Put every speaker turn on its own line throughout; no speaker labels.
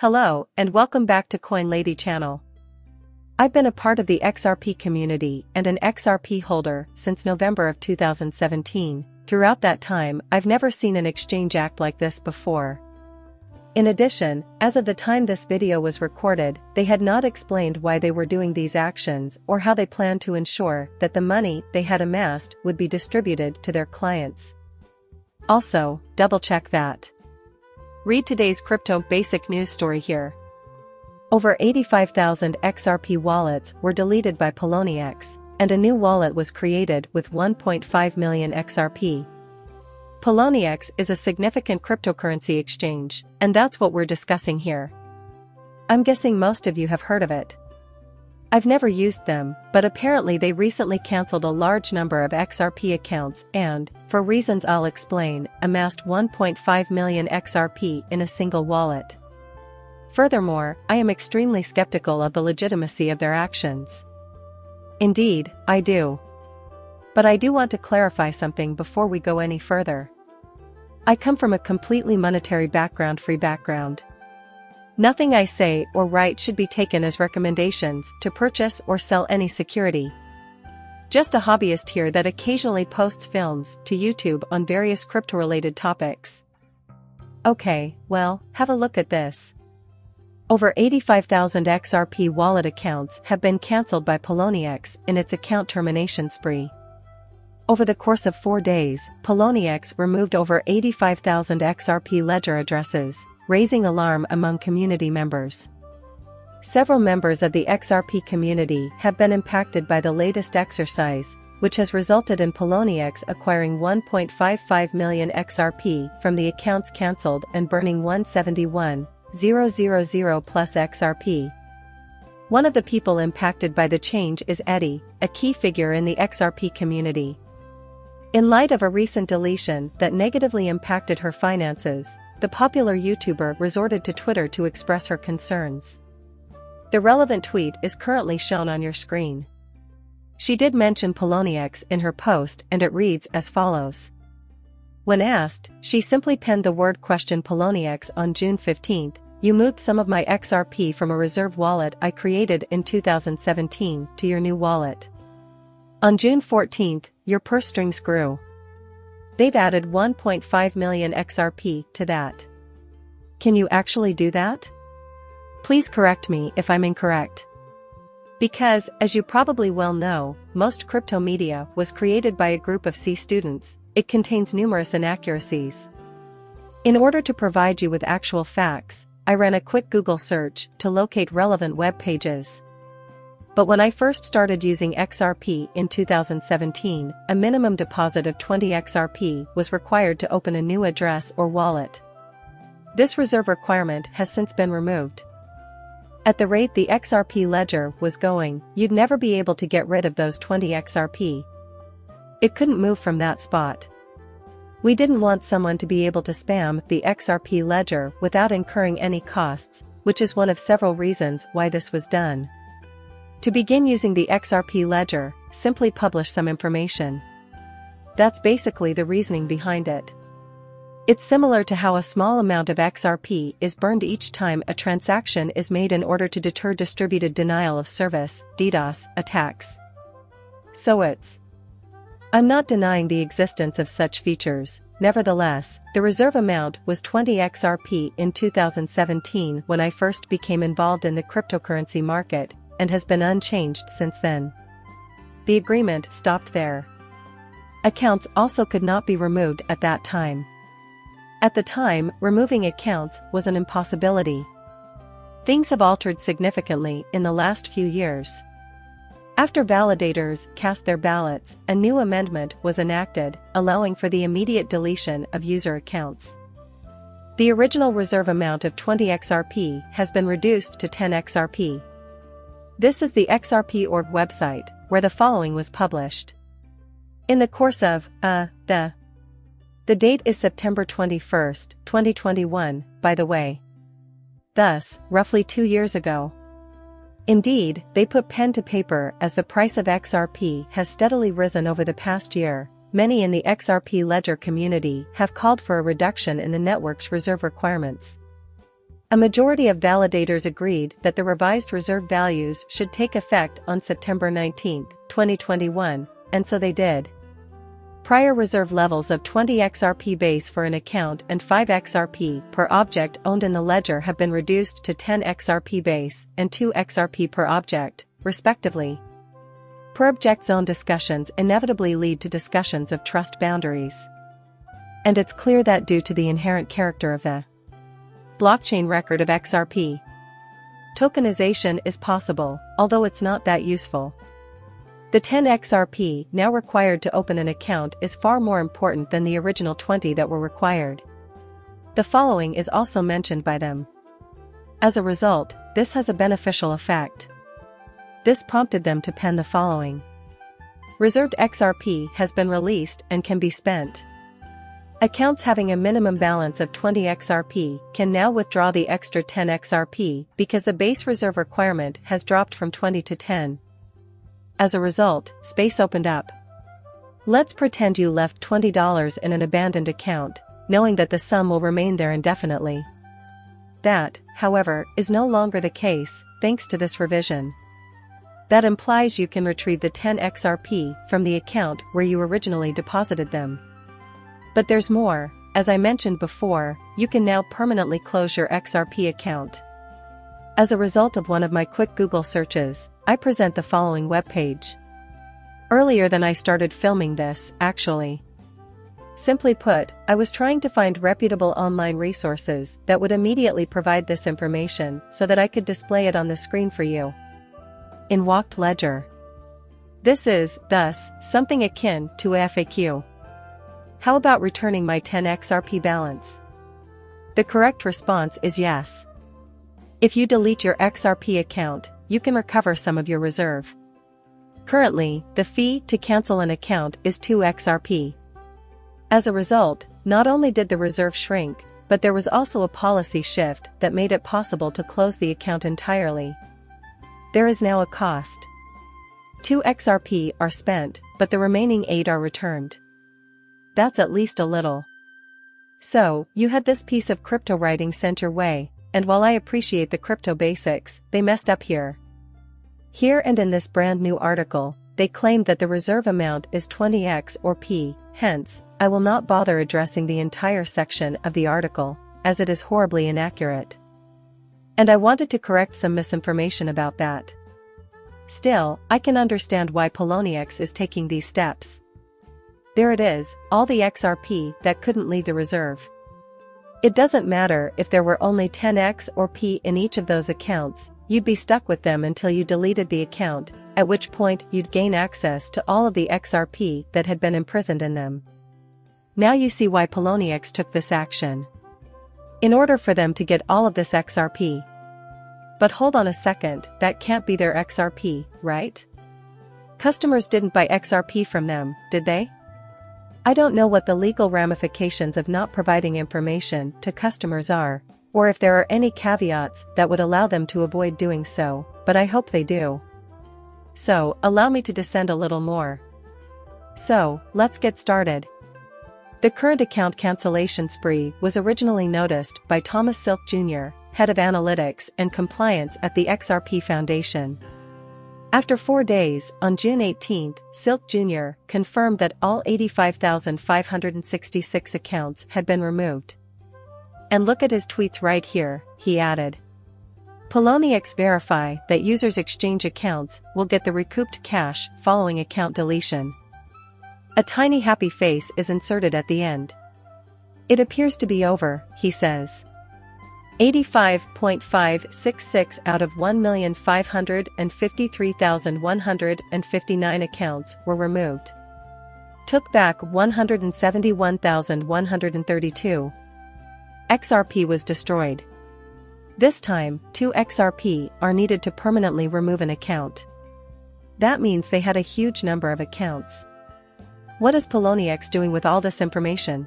Hello, and welcome back to Coin Lady channel. I've been a part of the XRP community and an XRP holder since November of 2017. Throughout that time, I've never seen an exchange act like this before. In addition, as of the time this video was recorded, they had not explained why they were doing these actions or how they planned to ensure that the money they had amassed would be distributed to their clients. Also, double check that. Read today's crypto basic news story here. Over 85,000 XRP wallets were deleted by Poloniex, and a new wallet was created with 1.5 million XRP. Poloniex is a significant cryptocurrency exchange, and that's what we're discussing here. I'm guessing most of you have heard of it. I've never used them, but apparently they recently cancelled a large number of XRP accounts and, for reasons I'll explain, amassed 1.5 million XRP in a single wallet. Furthermore, I am extremely skeptical of the legitimacy of their actions. Indeed, I do. But I do want to clarify something before we go any further. I come from a completely monetary background free background. Nothing I say or write should be taken as recommendations to purchase or sell any security. Just a hobbyist here that occasionally posts films to YouTube on various crypto-related topics. Okay, well, have a look at this. Over 85,000 XRP wallet accounts have been cancelled by Poloniex in its account termination spree. Over the course of four days, Poloniex removed over 85,000 XRP ledger addresses, raising alarm among community members. Several members of the XRP community have been impacted by the latest exercise, which has resulted in Poloniex acquiring 1.55 million XRP from the accounts cancelled and burning 171,000 plus XRP. One of the people impacted by the change is Eddie, a key figure in the XRP community. In light of a recent deletion that negatively impacted her finances, the popular YouTuber resorted to Twitter to express her concerns. The relevant tweet is currently shown on your screen. She did mention Poloniex in her post and it reads as follows. When asked, she simply penned the word question Poloniex on June 15, you moved some of my XRP from a reserve wallet I created in 2017 to your new wallet. On June 14, your purse strings grew. They've added 1.5 million XRP to that. Can you actually do that? Please correct me if I'm incorrect. Because, as you probably well know, most crypto media was created by a group of C students, it contains numerous inaccuracies. In order to provide you with actual facts, I ran a quick Google search to locate relevant web pages. But when I first started using XRP in 2017, a minimum deposit of 20 XRP was required to open a new address or wallet. This reserve requirement has since been removed. At the rate the XRP ledger was going, you'd never be able to get rid of those 20 XRP. It couldn't move from that spot. We didn't want someone to be able to spam the XRP ledger without incurring any costs, which is one of several reasons why this was done. To begin using the XRP ledger, simply publish some information. That's basically the reasoning behind it. It's similar to how a small amount of XRP is burned each time a transaction is made in order to deter distributed denial of service, DDoS, attacks. So it's. I'm not denying the existence of such features, nevertheless, the reserve amount was 20 XRP in 2017 when I first became involved in the cryptocurrency market, and has been unchanged since then. The agreement stopped there. Accounts also could not be removed at that time. At the time, removing accounts was an impossibility. Things have altered significantly in the last few years. After validators cast their ballots, a new amendment was enacted, allowing for the immediate deletion of user accounts. The original reserve amount of 20 XRP has been reduced to 10 XRP. This is the XRP org website, where the following was published. In the course of, uh, the. The date is September 21, 2021, by the way. Thus, roughly two years ago. Indeed, they put pen to paper as the price of XRP has steadily risen over the past year. Many in the XRP ledger community have called for a reduction in the network's reserve requirements. A majority of validators agreed that the revised reserve values should take effect on September 19, 2021, and so they did. Prior reserve levels of 20 XRP base for an account and 5 XRP per object owned in the ledger have been reduced to 10 XRP base and 2 XRP per object, respectively. Per object zone discussions inevitably lead to discussions of trust boundaries. And it's clear that due to the inherent character of the blockchain record of XRP, tokenization is possible, although it's not that useful. The 10 XRP now required to open an account is far more important than the original 20 that were required. The following is also mentioned by them. As a result, this has a beneficial effect. This prompted them to pen the following. Reserved XRP has been released and can be spent. Accounts having a minimum balance of 20 XRP can now withdraw the extra 10 XRP because the base reserve requirement has dropped from 20 to 10. As a result, space opened up. Let's pretend you left $20 in an abandoned account, knowing that the sum will remain there indefinitely. That, however, is no longer the case, thanks to this revision. That implies you can retrieve the 10 XRP from the account where you originally deposited them. But there's more, as I mentioned before, you can now permanently close your XRP account. As a result of one of my quick Google searches, I present the following webpage. Earlier than I started filming this, actually. Simply put, I was trying to find reputable online resources that would immediately provide this information so that I could display it on the screen for you. In Walked Ledger. This is, thus, something akin to FAQ. How about returning my 10 XRP balance? The correct response is yes. If you delete your XRP account, you can recover some of your reserve. Currently, the fee to cancel an account is 2 XRP. As a result, not only did the reserve shrink, but there was also a policy shift that made it possible to close the account entirely. There is now a cost. 2 XRP are spent, but the remaining 8 are returned. That's at least a little. So, you had this piece of crypto writing sent your way, and while I appreciate the crypto basics, they messed up here. Here and in this brand new article, they claim that the reserve amount is 20 XRP, hence, I will not bother addressing the entire section of the article, as it is horribly inaccurate. And I wanted to correct some misinformation about that. Still, I can understand why Poloniex is taking these steps. There it is, all the XRP that couldn't leave the reserve. It doesn't matter if there were only 10 XRP in each of those accounts, you'd be stuck with them until you deleted the account, at which point you'd gain access to all of the XRP that had been imprisoned in them. Now you see why Poloniex took this action. In order for them to get all of this XRP. But hold on a second, that can't be their XRP, right? Customers didn't buy XRP from them, did they? I don't know what the legal ramifications of not providing information to customers are, or if there are any caveats that would allow them to avoid doing so, but I hope they do. So, allow me to descend a little more. So, let's get started. The current account cancellation spree was originally noticed by Thomas Silkjær, head of analytics and compliance at the XRP Foundation. After four days, on June 18, Silkjær confirmed that all 85,566 accounts had been removed. And look at his tweets right here, he added. Poloniex verify that users exchange accounts will get the recouped cash following account deletion. A tiny happy face is inserted at the end. It appears to be over, he says. 85.566 out of 1,553,159 accounts were removed. Took back 171,132. XRP was destroyed. This time, 2 XRP are needed to permanently remove an account. That means they had a huge number of accounts. What is Poloniex doing with all this information?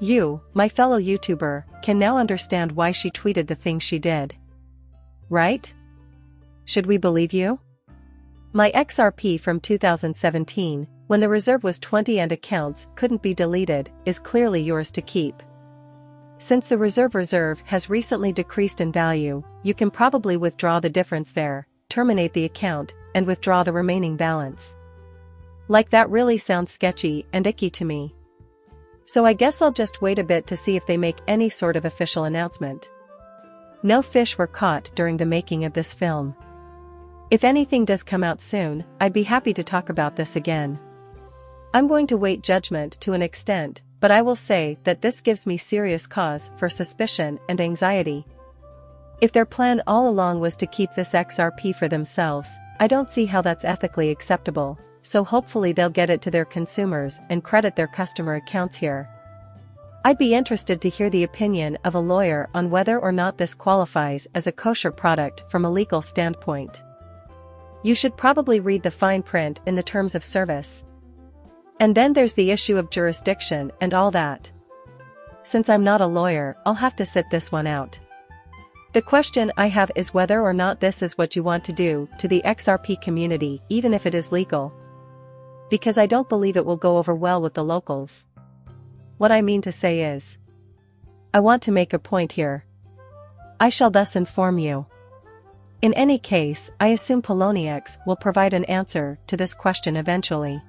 You, my fellow YouTuber, can now understand why she tweeted the thing she did. Right? Should we believe you? My XRP from 2017, when the reserve was 20 and accounts couldn't be deleted, is clearly yours to keep. Since the reserve reserve has recently decreased in value, you can probably withdraw the difference there, terminate the account, and withdraw the remaining balance. Like that really sounds sketchy and icky to me. So I guess I'll just wait a bit to see if they make any sort of official announcement. No fish were caught during the making of this film. If anything does come out soon, I'd be happy to talk about this again. I'm going to wait judgment to an extent, but I will say that this gives me serious cause for suspicion and anxiety. If their plan all along was to keep this XRP for themselves, I don't see how that's ethically acceptable, so hopefully they'll get it to their consumers and credit their customer accounts here. I'd be interested to hear the opinion of a lawyer on whether or not this qualifies as a kosher product from a legal standpoint. You should probably read the fine print in the terms of service. And then there's the issue of jurisdiction and all that. Since I'm not a lawyer, I'll have to sit this one out. The question I have is whether or not this is what you want to do to the XRP community even if it is legal. Because I don't believe it will go over well with the locals. What I mean to say is. I want to make a point here. I shall thus inform you. In any case, I assume Poloniex will provide an answer to this question eventually.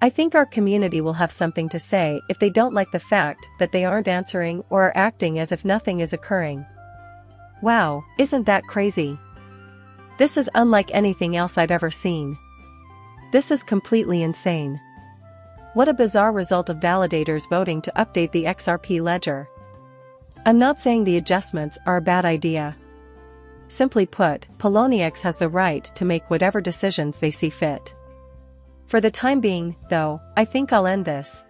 I think our community will have something to say if they don't like the fact that they aren't answering or are acting as if nothing is occurring. Wow, isn't that crazy? This is unlike anything else I've ever seen. This is completely insane. What a bizarre result of validators voting to update the XRP ledger. I'm not saying the adjustments are a bad idea. Simply put, Poloniex has the right to make whatever decisions they see fit. For the time being, though, I think I'll end this.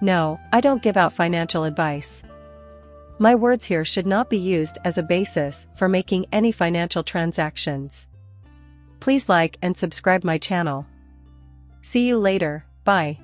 No, I don't give out financial advice. My words here should not be used as a basis for making any financial transactions. Please like and subscribe my channel. See you later, bye.